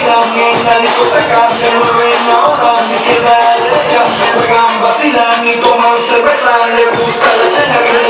bailan en la discoteca, se mueven ahora, de izquierda a derecha, juegan, vacilan y toman cerveza, les gusta la chela